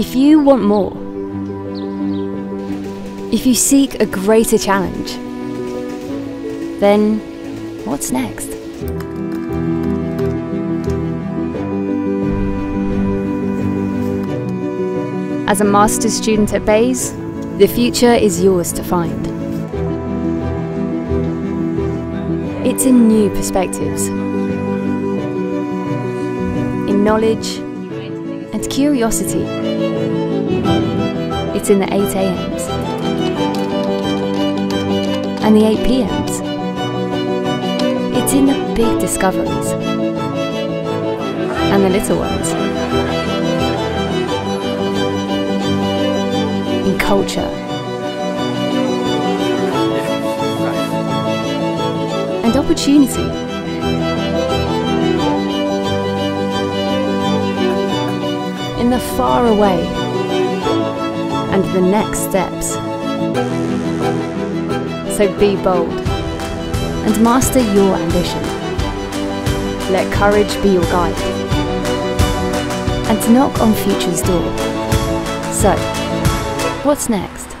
If you want more, if you seek a greater challenge, then what's next? As a master's student at Bayes, the future is yours to find. It's in new perspectives, in knowledge and curiosity. It's in the 8 a.m.s and the 8 p.m.s. It's in the big discoveries and the little ones. In culture and opportunity. The far away and the next steps. So be bold and master your ambition. Let courage be your guide and knock on future's door. So, what's next?